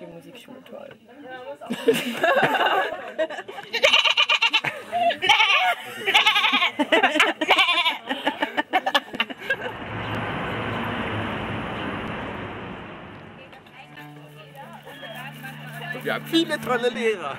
die Musikschule toll. Wir haben viele tolle Lehrer.